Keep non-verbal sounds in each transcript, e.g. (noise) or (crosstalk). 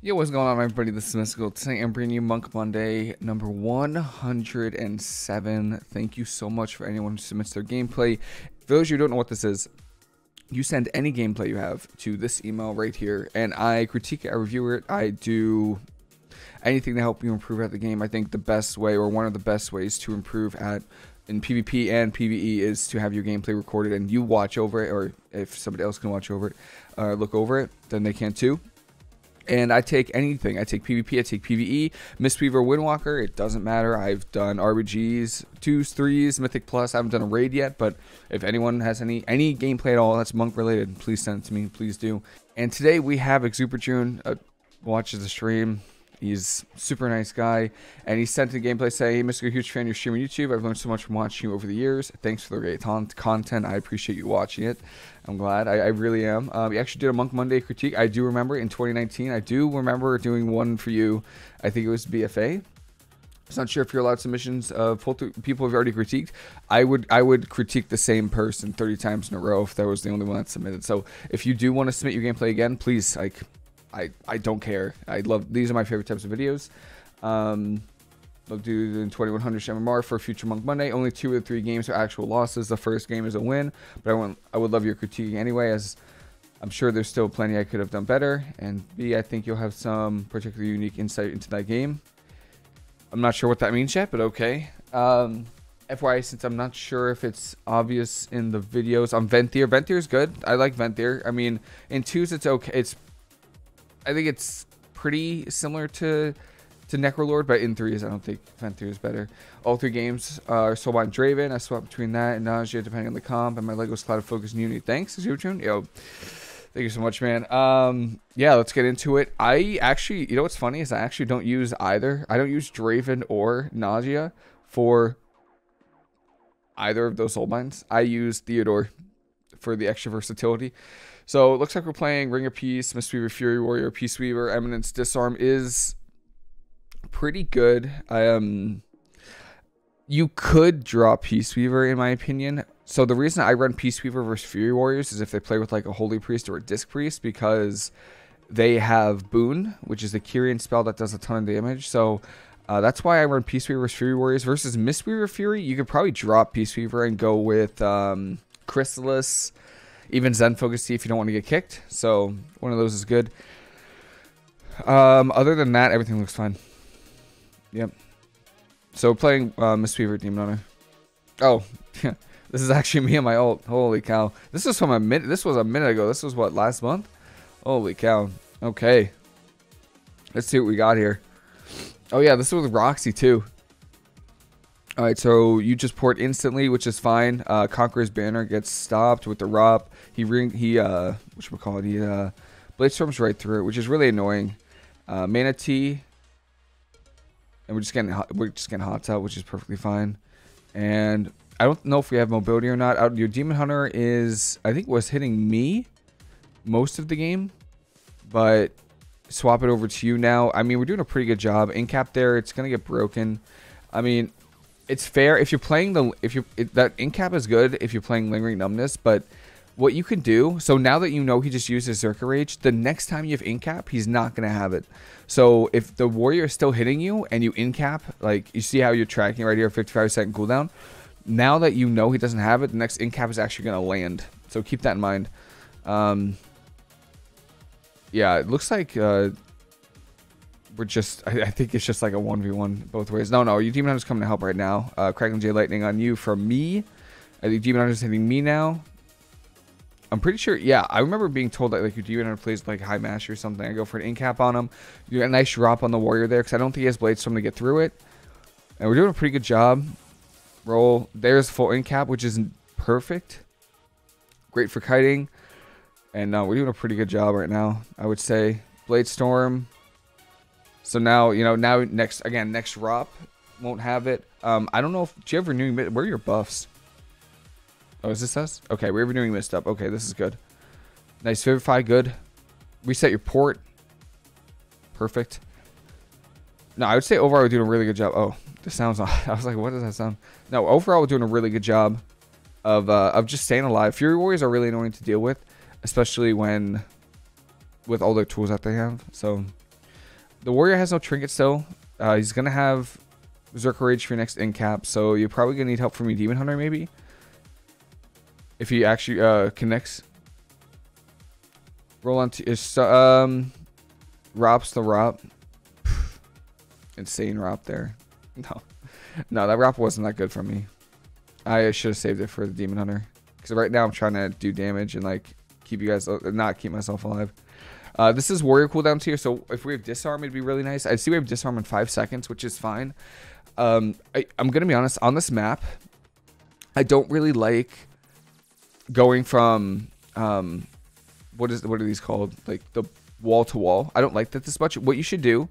Yo, what's going on, everybody? This is Mysticall. Today I'm bringing you Monk Monday number 107. Thank you so much for anyone who submits their gameplay. For those of you who don't know what this is, you send any gameplay you have to this email right here, and I critique it, I review it, I do anything to help you improve at the game. I think the best way, or one of the best ways to improve at in PvP and PvE is to have your gameplay recorded and you watch over it, or if somebody else can watch over it, uh, look over it, then they can too and I take anything. I take PvP, I take PvE, Mistweaver, Windwalker. It doesn't matter. I've done RBGs, twos, threes, Mythic Plus. I haven't done a raid yet, but if anyone has any any gameplay at all that's monk related, please send it to me. Please do. And today we have Exuperjun uh, watches the stream. He's super nice guy, and he sent a gameplay saying, "Hey, Mr. Huge fan, you're streaming YouTube. I've learned so much from watching you over the years. Thanks for the great content. I appreciate you watching it. I'm glad. I, I really am. Um, we actually did a Monk Monday critique. I do remember in 2019. I do remember doing one for you. I think it was BFA. I'm not sure if you're allowed submissions of people have already critiqued. I would I would critique the same person 30 times in a row if that was the only one that submitted. So if you do want to submit your gameplay again, please like I, I don't care. I love these are my favorite types of videos. Um, I'll do in 2100 MMR for Future Monk Monday. Only two of the three games are actual losses. The first game is a win, but I want I would love your critiquing anyway, as I'm sure there's still plenty I could have done better. And B, I think you'll have some particularly unique insight into that game. I'm not sure what that means yet, but okay. Um, FYI, since I'm not sure if it's obvious in the videos, I'm Venthyr. Venthyr is good. I like Venthyr. I mean, in twos, it's okay. It's I think it's pretty similar to to Necrolord, but in threes, I don't think Venthyr is better. All three games are Soulbind Draven. I swap between that and Nadjia depending on the comp, and my Legos Clouded Focus and Unity. Thanks, Zubtune. Yo, thank you so much, man. Um, yeah, let's get into it. I actually, you know what's funny is I actually don't use either. I don't use Draven or Nadjia for either of those Soulbinds. I use Theotar for the extra versatility. So it looks like we're playing Ring of Peace, Mistweaver, Fury Warrior, Peace Weaver, Eminence, Disarm is pretty good. Um, you could draw Peace Weaver in my opinion. So the reason I run Peace Weaver versus Fury Warriors is if they play with like a Holy Priest or a Disc Priest because they have Boon, which is a Kyrian spell that does a ton of damage. So uh, that's why I run Peace Weaver versus Fury Warriors versus Mistweaver Fury. You could probably drop Peace Weaver and go with um, Chrysalis, even Zen Focus Tea if you don't want to get kicked. So one of those is good. Um, other than that, everything looks fine. Yep. So playing uh, Mistweaver Demon Hunter. Oh, (laughs) this is actually me and my ult. Holy cow! This was from a minute. This was a minute ago. This was what last month. Holy cow! Okay. Let's see what we got here. Oh yeah, this was Roxy too. All right, so you just port instantly, which is fine. Uh, Conqueror's banner gets stopped with the ROP. He ring he uh, what we call it? He uh, blade storms right through it, which is really annoying. Uh, Mana Tea, and we're just getting we're just getting hot out, which is perfectly fine. And I don't know if we have mobility or not. Your Demon Hunter is I think was hitting me most of the game, but swap it over to you now. I mean, we're doing a pretty good job. Incap there, it's gonna get broken. I mean, it's fair if you're playing the if you that incap is good if you're playing lingering numbness, but what you can do so now that you know he just uses Zerker Rage, the next time you have incap, he's not gonna have it. So if the warrior is still hitting you and you incap, like you see how you're tracking right here, 55 second cooldown. Now that you know he doesn't have it, the next incap is actually gonna land. So keep that in mind. Um, yeah, it looks like uh, we're just, I, I, think it's just like a 1v1 both ways. No, no, you Demon Hunter's coming to help right now. Uh, Crackling Jade Lightning on you from me. I think Demon Hunter's hitting me now. I'm pretty sure, yeah, I remember being told that like your Demon Hunter plays like High Mash or something. I go for an incap on him. You get a nice drop on the Warrior there because I don't think he has Blade Storm to get through it. And we're doing a pretty good job. Roll. There's full incap, which isn't perfect. Great for kiting. And uh, we're doing a pretty good job right now, I would say. Blade Storm. So now, you know, now next, again, next ROP won't have it. Um, I don't know if, do you ever knew, where are your buffs? Oh, is this us? Okay, we're renewing mist up. Okay, this is good. Nice, Vivify, good. Reset your port. Perfect. No, I would say overall we're doing a really good job. Oh, this sounds, (laughs) I was like, what does that sound? No, overall we're doing a really good job of, uh, of just staying alive. Fury Warriors are really annoying to deal with, especially when, with all the tools that they have. So, the warrior has no trinket still. Uh, he's gonna have Zerker Rage for your next incap, so you're probably gonna need help from your Demon Hunter maybe. If he actually uh, connects. Roll on to is um Rop's the Rop. (sighs) Insane Rop there. (laughs) No. No, that Rop wasn't that good for me. I should have saved it for the Demon Hunter. Because right now I'm trying to do damage and like keep you guys, uh, not keep myself alive. Uh, this is warrior cooldowns here, so if we have disarm, it'd be really nice. I see we have disarm in five seconds, which is fine. Um, I, I'm gonna be honest on this map. I don't really like going from um, what is what are these called? Like the wall to wall. I don't like that this much. What you should do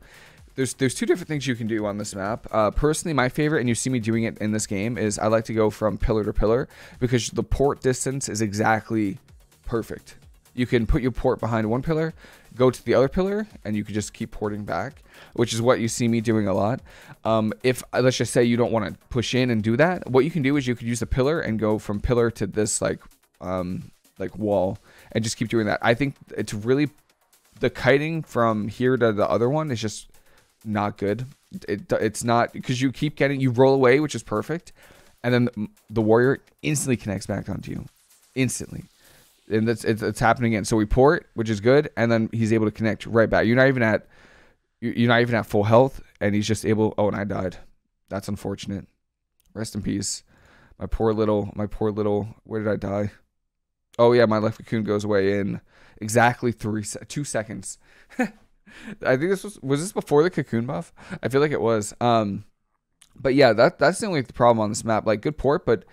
there's there's two different things you can do on this map. Uh, personally, my favorite, and you see me doing it in this game, is I like to go from pillar to pillar because the port distance is exactly perfect. You can put your port behind one pillar, go to the other pillar, and you can just keep porting back, which is what you see me doing a lot. Um, if let's just say you don't want to push in and do that, what you can do is you could use the pillar and go from pillar to this like um, like wall and just keep doing that. I think it's really the kiting from here to the other one is just not good. It, it's not because you keep getting you roll away, which is perfect, and then the warrior instantly connects back onto you, instantly, and that's it's, it's happening again. So we port, which is good, and then he's able to connect right back. You're not even at you're not even at full health, and he's just able. Oh, and I died. That's unfortunate. Rest in peace, my poor little, my poor little. Where did I die? Oh yeah, my left cocoon goes away in exactly three, two seconds. (laughs) I think this was was this before the cocoon buff? I feel like it was. Um, but yeah, that that's the only problem on this map. Like good port, but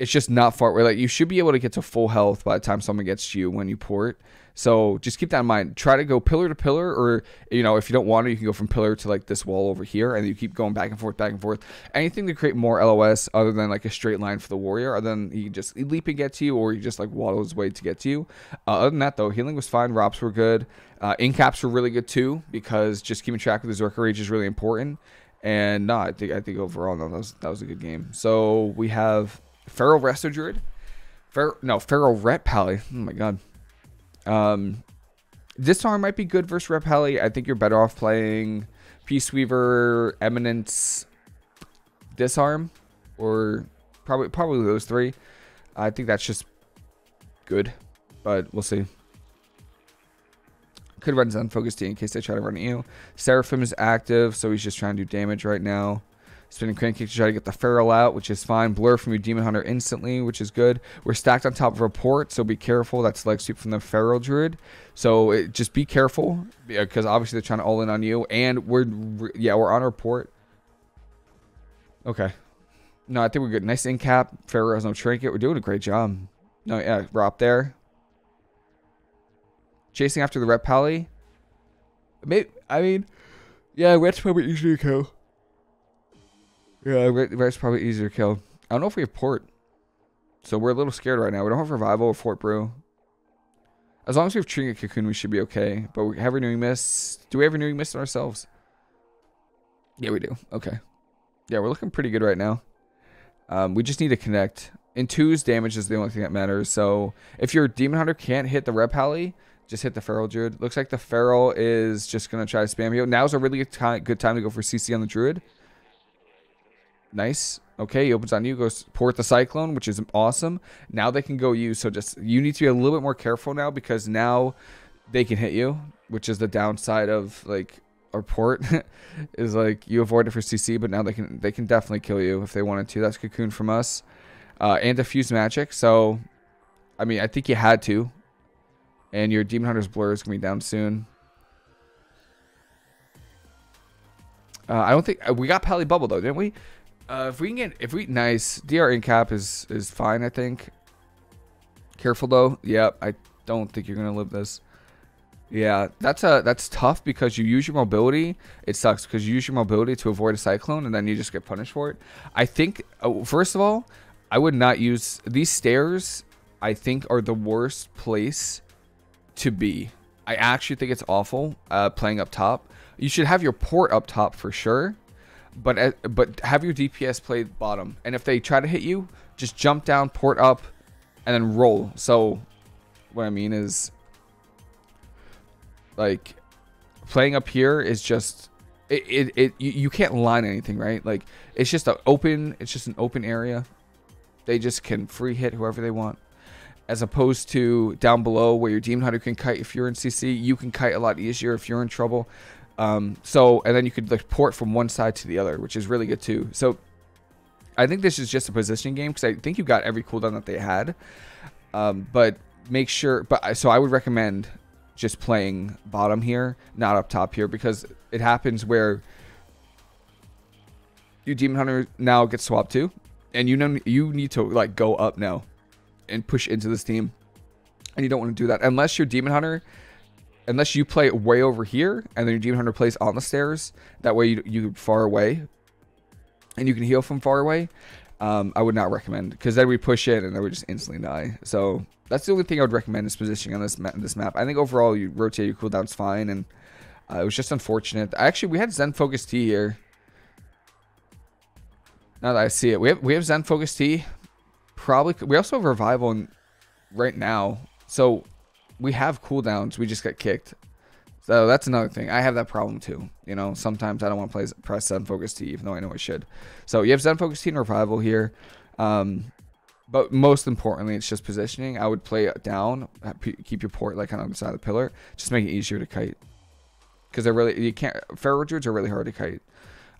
it's just not far away. Like you should be able to get to full health by the time someone gets to you when you port. So just keep that in mind. Try to go pillar to pillar, or you know, if you don't want to, you can go from pillar to like this wall over here, and you keep going back and forth, back and forth. Anything to create more LOS other than like a straight line for the warrior, other than he just leap and get to you, or he just like waddle his way to get to you. Uh, other than that, though, healing was fine. Rops were good. Uh, incaps were really good too because just keeping track of the Zerker Rage is really important. And no, I think I think overall no, that was that was a good game. So we have Feral Resto Druid. Fer- no, Feral Pally. Oh my god. Um, this arm might be good versus Pally. I think you're better off playing Peace Weaver, Eminence, Disarm, or probably probably those three. I think that's just good, but we'll see. Could run Zen Focus Tea in case they try to run you. Seraphim is active, so he's just trying to do damage right now. Spinning Kick to try to get the Feral out, which is fine. Blur from your Demon Hunter instantly, which is good. We're stacked on top of a port, so be careful. That's leg sweep from the Feral Druid. So it, just be careful, uh, because obviously they're trying to all in on you. And we're, yeah, we're on our port. Okay. No, I think we're good. Nice in cap. Feral has no trinket. We're doing a great job. No, yeah, we're up there. Chasing after the Ret Pally. Maybe, I mean, yeah, Ret's probably easier to kill. Yeah, Ret's probably easier to kill. I don't know if we have port. So we're a little scared right now. We don't have revival or fort brew. As long as we have Trinket Cocoon, we should be okay. But we have renewing mist. Do we have renewing mist ourselves? Yeah, we do. Okay. Yeah, we're looking pretty good right now. Um, we just need to connect. In twos, damage is the only thing that matters. So if your Demon Hunter can't hit the Ret Pally, just hit the Feral Druid. Looks like the Feral is just going to try to spam you. Now's a really good time to go for CC on the Druid. Nice. Okay, he opens on you, goes port the Cyclone, which is awesome. Now they can go use. So just you need to be a little bit more careful now because now they can hit you, which is the downside of like our port (laughs) is like you avoid it for CC, but now they can they can definitely kill you if they wanted to. That's cocoon from us, uh, and diffuse magic. So, I mean, I think you had to, and your demon hunter's blur is gonna be down soon. Uh, I don't think uh, we got Pally Bubble though, didn't we? Uh, if we can get, if we, nice. DR in cap is, is fine, I think. Careful though. Yeah, I don't think you're going to live this. Yeah, that's a that's tough because you use your mobility. It sucks because you use your mobility to avoid a cyclone and then you just get punished for it. I think oh, first of all, I would not use these stairs. I think are the worst place to be. I actually think it's awful uh, playing up top. You should have your port up top for sure but uh, but have your DPS play bottom, and if they try to hit you, just jump down, port up, and then roll. So, what I mean is, like, playing up here is just it, it, it you, you can't line anything right? Like it's just an open it's just an open area. They just can free hit whoever they want. As opposed to down below where your demon hunter can kite if you're in cc you can kite a lot easier if you're in trouble um, so and then you could like port from one side to the other which is really good too. So i think this is just a positioning game because i think you got every cooldown that they had. Um, but make sure but so i would recommend just playing bottom here, not up top here, because it happens where you demon hunter now gets swapped too, and you know you need to like go up now and push into this team, and you don't want to do that. Unless your demon hunter, unless you play it way over here and then your demon hunter plays on the stairs. That way you you far away, and you can heal from far away. Um, I would not recommend because then we push in and then we just instantly die. So that's the only thing I would recommend is positioning on this ma this map. I think overall you rotate your cooldowns fine, and uh, it was just unfortunate. Actually, we had Zen Focus Tea here. Now that I see it, we have we have Zen Focus Tea Probably we also have Revival in, right now, so we have cooldowns. We just got kicked. So that's another thing. I have that problem too. You know, sometimes I don't want to play press Zen Focus Tea, even though I know I should. So you have Zen Focus Tea and Revival here. Um, but most importantly, it's just positioning. I would play down, keep your port like on the side of the pillar, just make it easier to kite. Because they're really you can't feral druids are really hard to kite.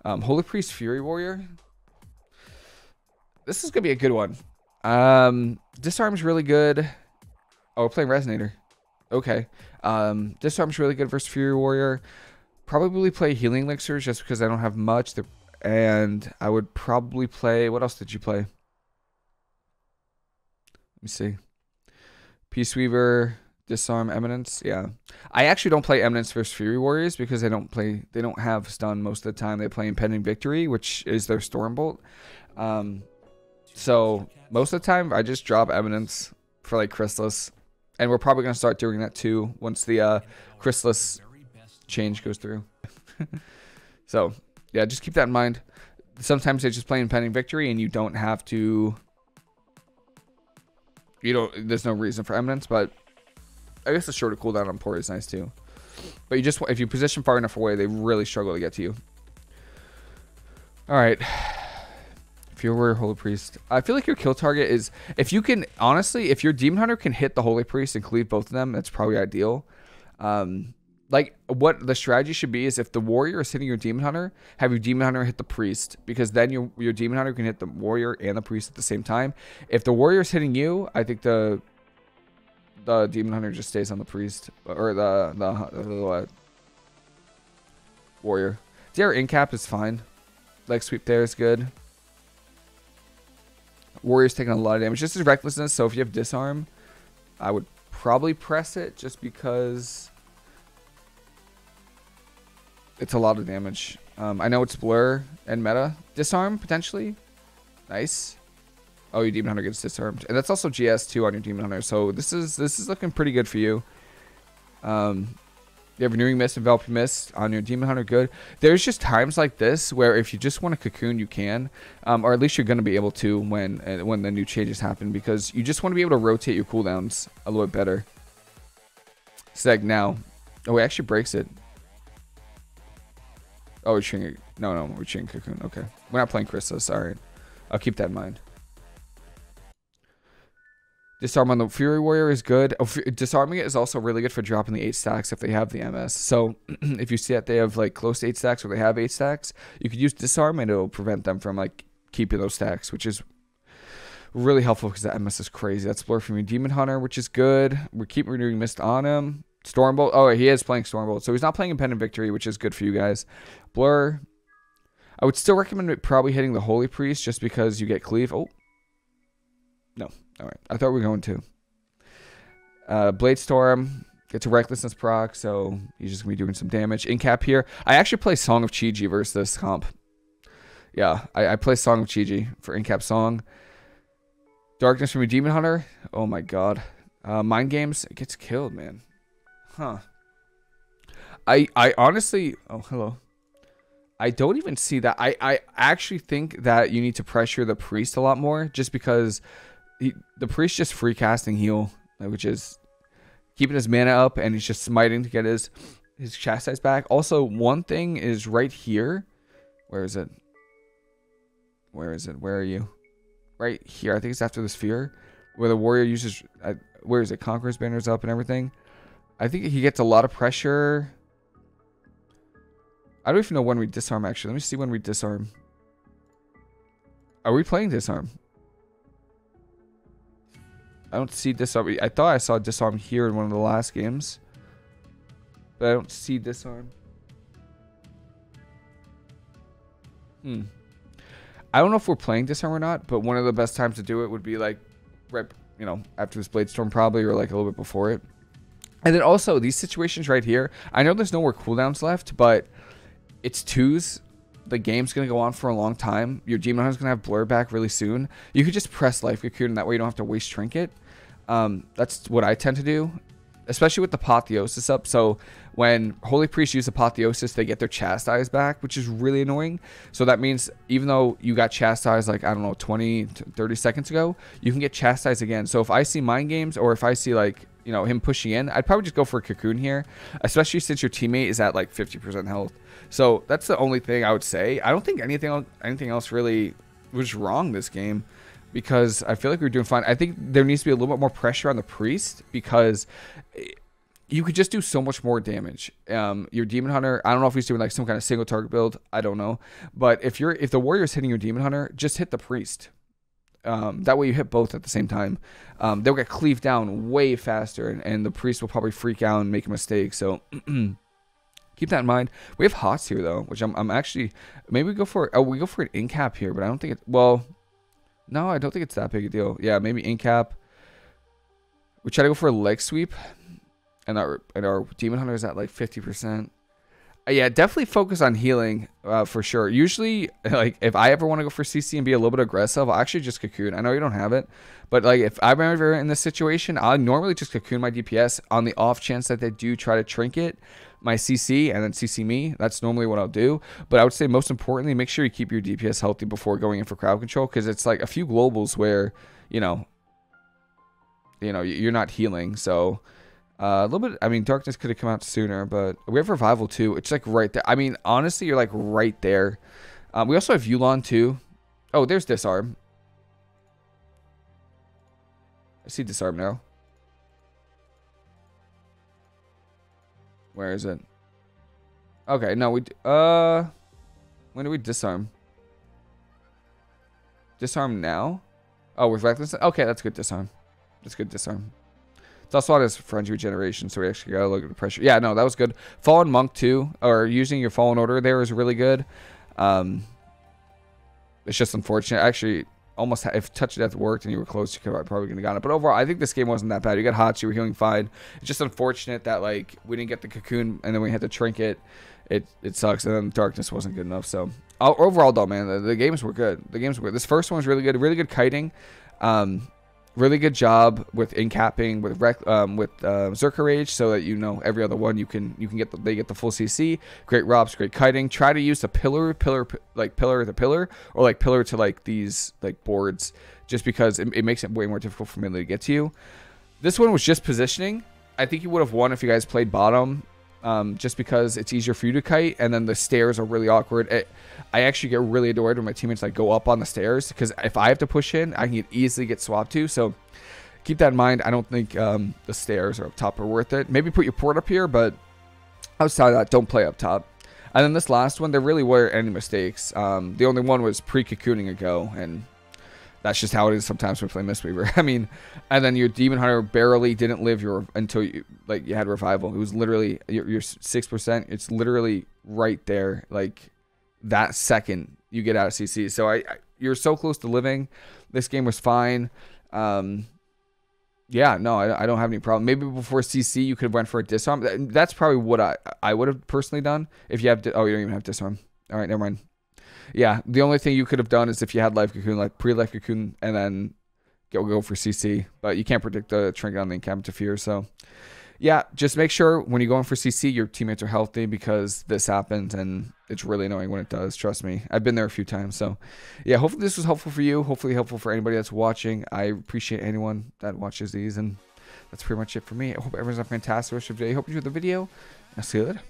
Um, Holy Priest Fury Warrior. This is gonna be a good one. Um, disarm's really good. Oh, we're playing Resonator. Okay. Um, disarm's really good versus Fury Warrior. Probably play Healing Elixirs just because I don't have much. and I would probably play. What else did you play? Let me see. Peace Weaver, Disarm, Eminence. Yeah. I actually don't play Eminence versus Fury Warriors because they don't play they don't have stun most of the time. They play Impending Victory, which is their Stormbolt. Um so most of the time I just drop Eminence for like Chrysalis. And we're probably gonna start doing that too once the uh Chrysalis change goes through. (laughs) so yeah, just keep that in mind. Sometimes they just play Impending Victory and you don't have to you don't. There's no reason for eminence, but I guess the shorter cooldown on port is nice too. But you just if you position far enough away, they really struggle to get to you. All right. Were Holy Priest, I feel like your kill target is if you can honestly, if your Demon Hunter can hit the Holy Priest and cleave both of them, that's probably ideal. Um, like what the strategy should be is if the warrior is hitting your demon hunter, have your demon hunter hit the priest because then your your demon hunter can hit the warrior and the priest at the same time. If the warrior is hitting you, I think the the demon hunter just stays on the priest or the the, the uh, warrior. Dare incap is fine. Leg sweep there is good. Warrior's taking a lot of damage. This is recklessness. So if you have disarm, I would probably press it just because it's a lot of damage. Um, I know it's blur and meta. Disarm, potentially. Nice. Oh, your Demon Hunter gets disarmed. And that's also GS2 on your Demon Hunter. So this is this is looking pretty good for you. Um, you have Renewing Mist, Enveloping Mist on your Demon Hunter, good. There's just times like this where if you just want to cocoon, you can. Um, or at least you're going to be able to when uh, when the new changes happen. Because you just want to be able to rotate your cooldowns a little bit better. Seg now. Oh, it actually breaks it. Oh, we're cheating. No, no, we're cheating Cocoon. Okay. We're not playing Chrysalis. Alright. I'll keep that in mind. Disarm on the Fury Warrior is good. Oh, disarming it is also really good for dropping the 8 stacks if they have the MS. So (clears throat) if you see that they have like close to 8 stacks or they have 8 stacks, you could use Disarm and it'll prevent them from like keeping those stacks, which is really helpful because that MS is crazy. That's Blur from your Demon Hunter, which is good. We keep renewing Mist on him. Stormbolt. Oh, he is playing Stormbolt. So he's not playing Impending Victory, which is good for you guys. Blur. I would still recommend probably hitting the Holy Priest just because you get Cleave. Oh. All right. I thought we were going to. Uh, Blade Storm gets a Recklessness proc, so he's just going to be doing some damage. Incap here. I actually play Song of Chi-Ji versus this comp. Yeah, I, I play Song of Chi-Ji for Incap Song. Darkness from a Demon Hunter. Oh my god. Uh, Mind Games. It gets killed, man. Huh. I I honestly oh hello. I don't even see that. I I actually think that you need to pressure the priest a lot more just because he, the priest just free casting heal, which is keeping his mana up and he's just smiting to get his his chastise back. Also, one thing is right here. Where is it? Where is it? Where are you? Right here. I think it's after the sphere. Where the warrior uses... Uh, where is it? Conqueror's banners up and everything. I think he gets a lot of pressure. I don't even know when we disarm, actually. Let me see when we disarm. Are we playing disarm? I don't see disarm. I thought I saw disarm here in one of the last games. But I don't see disarm. Hmm. I don't know if we're playing disarm or not, but one of the best times to do it would be like right, you know, after this blade storm probably or like a little bit before it. And then also these situations right here. I know there's no more cooldowns left, but it's twos. The game's gonna go on for a long time. Your demon hunter's gonna have blur back really soon. You could just press life cocoon, and that way you don't have to waste trinket. Um, that's what I tend to do, especially with the apotheosis up. So when holy priests use apotheosis, they get their chastise back, which is really annoying. So that means even though you got chastised like I don't know 20 30 seconds ago, you can get chastised again. So if I see mind games or if I see like you know, him pushing in, I'd probably just go for a cocoon here, especially since your teammate is at like 50% health. So that's the only thing I would say. I don't think anything anything else really was wrong this game because I feel like we are doing fine. I think there needs to be a little bit more pressure on the priest because you could just do so much more damage. Um, your demon hunter, I don't know if he's doing like some kind of single target build. I don't know, but if you're if the warrior is hitting your demon hunter, just hit the priest. Um, that way you hit both at the same time. Um, they'll get cleaved down way faster, and, and, the priest will probably freak out and make a mistake. So (clears throat) keep that in mind. We have hots here though, which I'm, I'm actually maybe we go for oh we go for an in cap here, but I don't think it. Well, no, I don't think it's that big a deal. Yeah, maybe in cap. We try to go for a leg sweep, and our and our demon hunter is at like fifty percent. Uh, yeah, definitely focus on healing uh, for sure. Usually, (laughs) like if I ever want to go for CC and be a little bit aggressive, I'll actually just cocoon. I know you don't have it, but like if I'm ever in this situation, I'll normally just cocoon my DPS on the off chance that they do try to trinket my CC and then CC me. That's normally what I'll do. But I would say most importantly, make sure you keep your DPS healthy before going in for crowd control because it's like a few globals where you know, you know, you're not healing, so. Uh, a little bit. I mean, darkness could have come out sooner, but we have revival too. It's like right there. I mean, honestly, you're like right there. Um, we also have Yu'lon too. Oh, there's disarm. I see disarm now. Where is it? Okay, no, we uh, when do we disarm? Disarm now? Oh, with reckless. Okay, that's good disarm. That's good disarm. It's also on his frenzy regeneration, so we actually got a little bit of pressure. Yeah, no, that was good. Fallen Monk too, or using your Fallen Order there is really good. Um, it's just unfortunate. Actually, almost if touch death worked and you were close, you could probably have got it. But overall, I think this game wasn't that bad. You got hot, you were healing fine. It's just unfortunate that like we didn't get the cocoon and then we had to trinket. It it sucks, and then darkness wasn't good enough. So overall, though, man, the, the games were good. The games were good. This first one was really good. Really good kiting. Um, really good job with incapping with rec, um, with uh, Zerker Rage, so that you know every other one you can you can get the, they get the full CC. Great robs, great kiting. Try to use the pillar, pillar, like pillar to pillar, or like pillar to like these like boards, just because it, it makes it way more difficult for melee to get to you. This one was just positioning. I think you would have won if you guys played bottom um, just because it's easier for you to kite, and then the stairs are really awkward. It, I actually get really annoyed when my teammates like go up on the stairs because if I have to push in, I can easily get swapped to. So keep that in mind. I don't think um, the stairs are up top are worth it. Maybe put your port up here, but outside of that, don't play up top. And then this last one, there really were any mistakes. Um, the only one was pre-cocooning a go, and that's just how it is sometimes when we play Mistweaver. (laughs) I mean, and then your Demon Hunter barely didn't live your until you like you had revival. It was literally your six percent. It's literally right there, like that second you get out of CC. So I, I you're so close to living. This game was fine. Um, yeah, no, I, I don't have any problem. Maybe before CC you could have went for a disarm. That's probably what I I would have personally done if you have. oh, you don't even have disarm. All right, never mind yeah, the only thing you could have done is if you had life cocoon, like pre life cocoon, and then go go for CC. But you can't predict the trinket on the encampment to fear. So yeah, just make sure when you're going for CC, your teammates are healthy because this happens and it's really annoying when it does. Trust me, I've been there a few times. So yeah, hopefully this was helpful for you. Hopefully helpful for anybody that's watching. I appreciate anyone that watches these and that's pretty much it for me. I hope everyone's a fantastic rest of the day. Hope you enjoyed the video. I'll see you later.